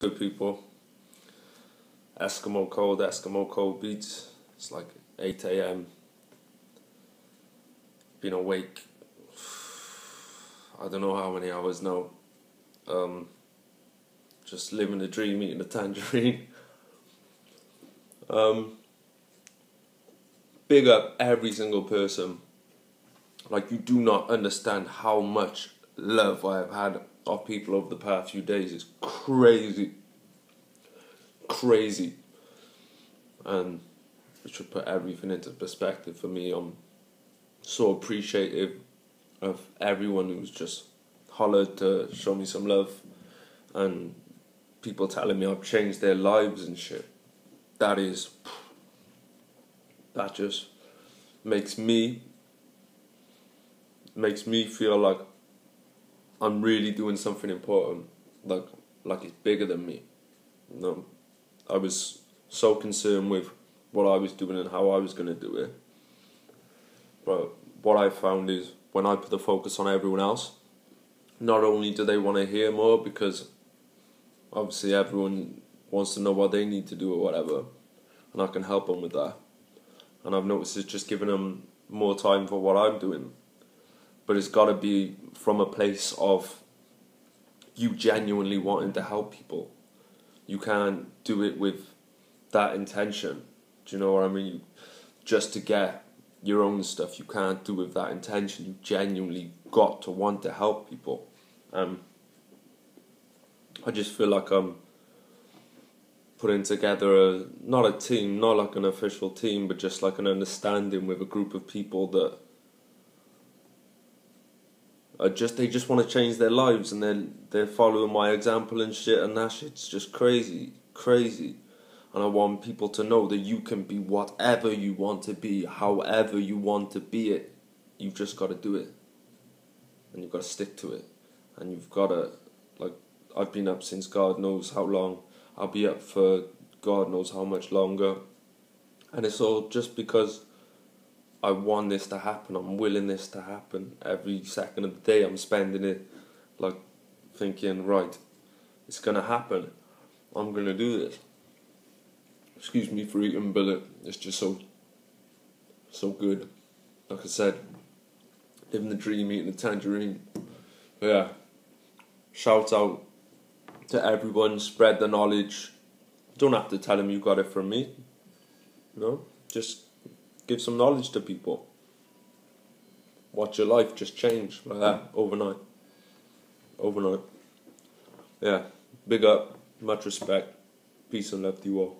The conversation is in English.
Good people. Esskimo Cold, Esskimo Cold Beats. It's like 8 a.m. Been awake. I don't know how many hours now. Um, just living the dream, eating a tangerine. um, big up every single person. Like, you do not understand how much love I have had of people over the past few days. is crazy. Crazy. And it should put everything into perspective for me. I'm so appreciative of everyone who's just hollered to show me some love and people telling me I've changed their lives and shit. That is that just makes me makes me feel like I'm really doing something important, like like it's bigger than me. Know, I was so concerned with what I was doing and how I was going to do it. But what I found is when I put the focus on everyone else, not only do they want to hear more because obviously everyone wants to know what they need to do or whatever, and I can help them with that. And I've noticed it's just giving them more time for what I'm doing but it's got to be from a place of you genuinely wanting to help people. You can't do it with that intention. Do you know what I mean? Just to get your own stuff, you can't do with that intention. You genuinely got to want to help people. Um, I just feel like I'm putting together a not a team, not like an official team, but just like an understanding with a group of people that just they just want to change their lives and then they're following my example and shit and that shit's just crazy, crazy. And I want people to know that you can be whatever you want to be, however you want to be it. You've just got to do it. And you've got to stick to it. And you've got to, like, I've been up since God knows how long. I'll be up for God knows how much longer. And it's all just because I want this to happen. I'm willing this to happen. Every second of the day, I'm spending it like thinking, right, it's gonna happen. I'm gonna do this. Excuse me for eating, but it's just so, so good. Like I said, living the dream, eating the tangerine. Yeah, shout out to everyone. Spread the knowledge. Don't have to tell them you got it from me. Know, just give some knowledge to people. Watch your life just change like that mm. overnight. Overnight. Yeah. Big up, much respect, peace and love to you all.